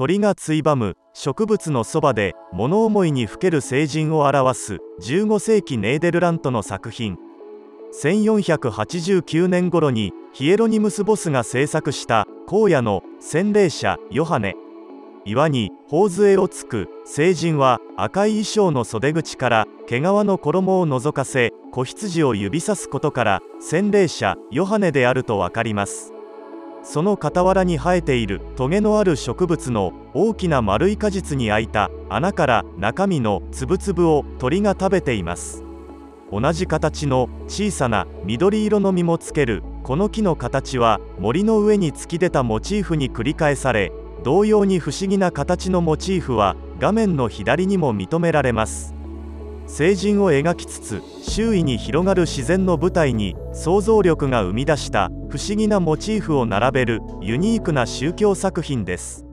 鳥がついばむ植物のそばで物思いにふける聖人を表す15世紀ネーデルラントの作品。1489年頃にヒエロニムス・ボスが制作した荒野の洗礼者ヨハネ。岩に頬杖をつく聖人は赤い衣装の袖口から毛皮の衣を覗かせ子羊を指さすことから洗礼者ヨハネであると分かります。その傍らに生えているトゲのある植物の大きな丸い果実に開いた穴から中身のつぶつぶを鳥が食べています。同じ形の小さな緑色の実もつけるこの木の形は森の上に突き出たモチーフに繰り返され同様に不思議な形のモチーフは画面の左にも認められます。聖人を描きつつ周囲に広がる自然の舞台に想像力が生み出した不思議なモチーフを並べるユニークな宗教作品です。